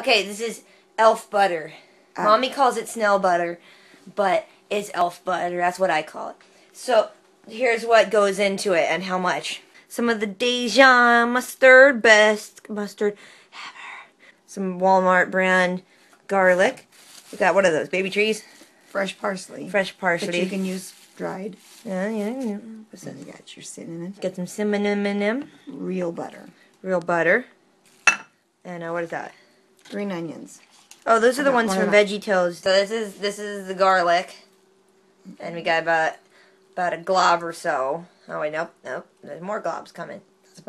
Okay, this is elf butter. Uh, Mommy calls it Snell butter, but it's elf butter. That's what I call it. So here's what goes into it and how much. Some of the Dijon mustard, best mustard ever. Some Walmart brand garlic. We got one of those? Baby trees? Fresh parsley. Fresh parsley. But you can use dried. Yeah, yeah, yeah. So you got your cinnamon. Get some cinnamon, in. them. Real butter. real butter. And uh, what is that? Green onions. Oh, those are the ones one from of that. VeggieTales. So this is this is the garlic, and we got about about a glob or so. Oh wait, nope, nope. There's more globs coming.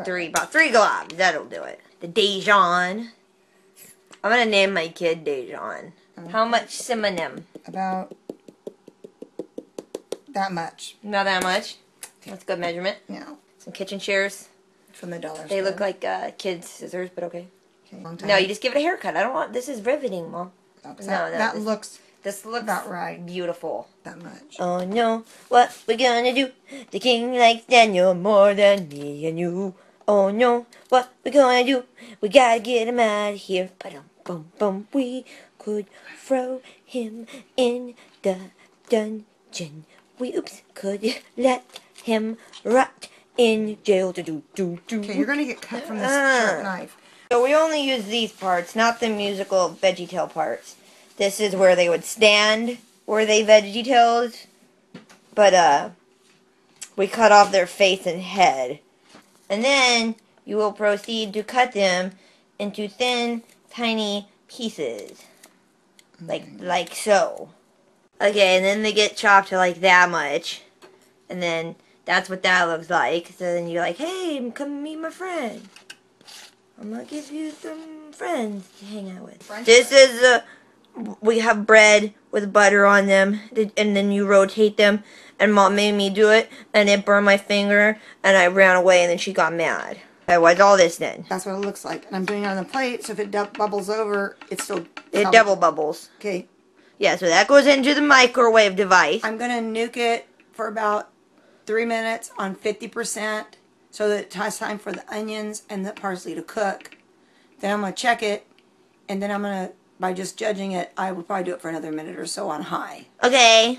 Three, about three globs. That'll do it. The Dijon. I'm gonna name my kid Dijon. How much cinnamon? About that much. Not that much. That's good measurement. Yeah. Some kitchen shears. From the dollar store. They look like uh, kids' scissors, but okay. Okay, long time. No, you just give it a haircut. I don't want. This is riveting, mom. No, that, no, that this- looks This looks not right. beautiful. that much. Oh no, what we gonna do? The king likes Daniel more than me and you. Oh no, what we gonna do? We gotta get him out of here. But um, bum bum, we could throw him in the dungeon. We oops could let him rot in jail. Do do do. Okay, you're gonna get cut from this Ah. sharp knife. So we only use these parts, not the musical Veggie VeggieTale parts. This is where they would stand, were they Veggie VeggieTales? But uh, we cut off their face and head, and then you will proceed to cut them into thin, tiny pieces, like like so. Okay, and then they get chopped to like that much, and then that's what that looks like. So then you're like, hey, come meet my friend. I'm gonna give you some friends to hang out with. French this is uh, we have bread with butter on them, and then you rotate them. And mom made me do it, and it burned my finger, and I ran away, and then she got mad. I what's all this then? That's what it looks like. And I'm doing it on the plate, so if it bubbles over, it's still. It double bubbles. Okay, Yeah, so that goes into the microwave device. I'm gonna nuke it for about three minutes on 50%, so that it has time for the onions and the parsley to cook. Then I'm gonna check it, and then I'm gonna, by just judging it, I will probably do it for another minute or so on high. Okay,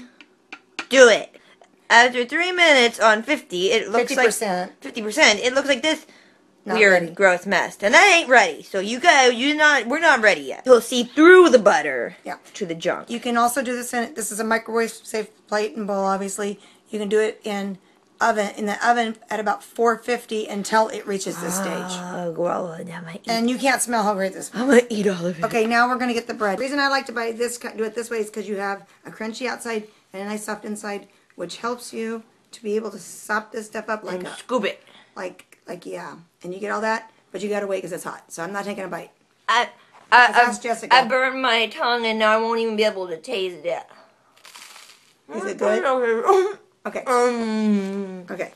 do it. After three minutes on fifty, it looks 50%. like fifty percent. It looks like this Not weird, ready. gross mess, and that ain't ready. So you go, You're not, we're not ready yet. You'll see through the butter, Yeah. to the junk. You can also do this in, this is a microwave safe plate and bowl, obviously. You can do it in oven, in the oven at about 450 until it reaches this stage. Ah, oh, it. I'm gonna eat. And you can't smell how great this I'm gonna eat all of it. Okay, now we're gonna get the bread. The reason I like to buy this, do it this way is because you have a crunchy outside and a nice soft inside, which helps you to be able to sop this stuff up like And a, scoop it. like, like yeah. And you get all that, but you gotta wait because it's hot. So I'm not taking a bite. I, I, ask I, Jessica. I burned my tongue, and now I won't even be able to taste it. Is it good? Okay. Okay, Um. okay.